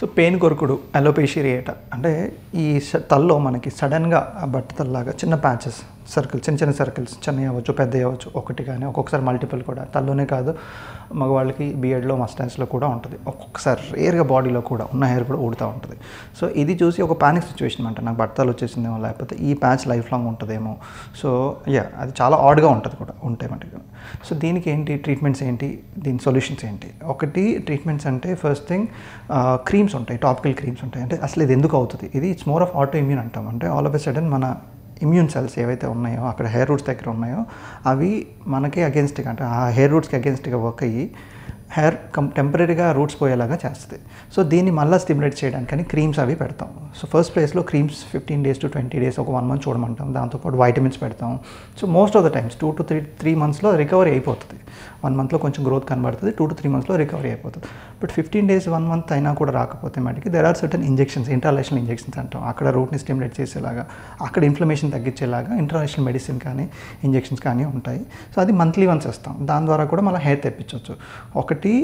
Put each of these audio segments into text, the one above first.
So pain కొరుకుడు అలోపేషిరియేట అంటే ఈ తల్లో మనకి సడన్గా ఆ బట్ట తల్లాగా చిన్న ప్యాచెస్ సర్కిల్స్ చిన్న చిన్న సర్కిల్స్ చిన్నవి అవ్వచ్చు పెద్ద అవ్వచ్చు ఒకటి కానీ ఒక్కొక్కసారి మల్టిపుల్ కూడా. తల్లోనే కాదు మగవాళ్ళకి బిఎడ్లో మస్టాన్స్లో కూడా ఉంటుంది. ఒక్కొక్కసారి రేర్గా బాడీలో కూడా ఉన్న హెయిర్ కూడా ఊడుతూ ఉంటుంది. సో ఇది చూసి ఒక పానిక్ సిచ్యువేషన్ అంట. నాకు బట్టలు వచ్చేసిందేమో లేకపోతే ఈ ప్యాచ్ లైఫ్ లాంగ్ ఉంటుందేమో. సో యా అది చాలా ఆడ్గా ఉంటుంది కూడా ఉంటాయి మనకి సో దీనికి ఏంటి ట్రీట్మెంట్స్ ఏంటి దీని సొల్యూషన్స్ ఏంటి? ఒకటి ట్రీట్మెంట్స్ అంటే ఫస్ట్ థింగ్ క్రీమ్స్ ఉంటాయి టాపికల్ క్రీమ్స్ ఉంటాయి. అంటే అసలు ఇది ఎందుకు అవుతుంది? ఇది it's more of auto immune అంటాం. అంటే ఆల్ ఆఫ్ ఎ సడన్ మన ఇమ్యూన్ సెల్స్ ఏవైతే ఉన్నాయో అక్కడ హెయిర్ రూట్స్ దగ్గర ఉన్నాయో అవి మనకి అగేన్స్ట్గా అంటే ఆ హెయిర్ రూట్స్కి అగేన్స్ట్గా వర్క్ అయ్యి హెయిర్ కం టెంపరీగా రూట్స్ పోయేలాగా చేస్తుంది సో దీన్ని మళ్ళీ స్టిమ్యులేట్ చేయడానికని క్రీమ్స్ అవి పెడతాం. సో ఫస్ట్ ప్లేస్లో creams fifteen days to twenty days ఒక వన్ మంత్ చూడమంటాం. దాంతోపాటు వైటమిన్స్ పెడతాం. So most of the times two to three three మంత్స్లో రికవరీ అయిపోతుంది. వన్ మంత్లో కొంచెం గ్రోత్ కనబడుతుంది. టూ టు త్రీ మంత్స్లో రికవరీ అయిపోతుంది. But fifteen days one month అయినా కూడా రాకపోతే మటుకి there are certain injections international injections అంటాం. అక్కడ రూట్ని స్టిమ్యులేట్ చేసేలాగా అక్కడ ఇన్ఫ్లమేషన్ తగ్గించేలాగా ఇంటర్నేషనల్ మెడిసిన్ కానీ ఇంజెక్షన్స్ కానీ ఉంటాయి. సో అది మంత్లీ వన్స్ ఇస్తాం దాని ద్వారా కూడా మనం హెయిర్ తెప్పించవచ్చు ఒకటి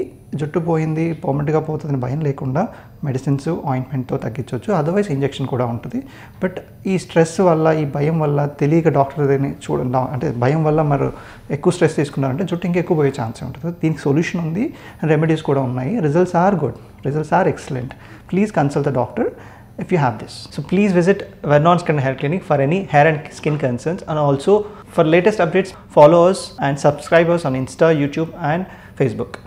జుట్టు పోయింది పర్మనెంట్గా పోతుందని భయం లేకుండా మెడిసిన్స్ ఆయింట్మెంట్తో తగ్గించవచ్చు అదర్వైజ్ ఇంజెక్షన్ కూడా ఉంటుంది. బట్ ఈ స్ట్రెస్ వల్ల ఈ భయం వల్ల తెలియక డాక్టర్ చూడండి అంటే భయం వల్ల మరి ఎక్కువ స్ట్రెస్ తీసుకున్నారంటే జుట్టు ఇంకా ఎక్కువ పోయే ఛాన్స్ ఉంటుంది దీనికి సొల్యూషన్ ఉంది రెమెడీస్ కూడా ఉన్నాయి results are good results are excellent please consult the doctor if you have this. So please visit Vernon's Skin Hair Clinic for any hair and skin concerns and also for latest updates follow us and subscribe us on Insta, YouTube and Facebook.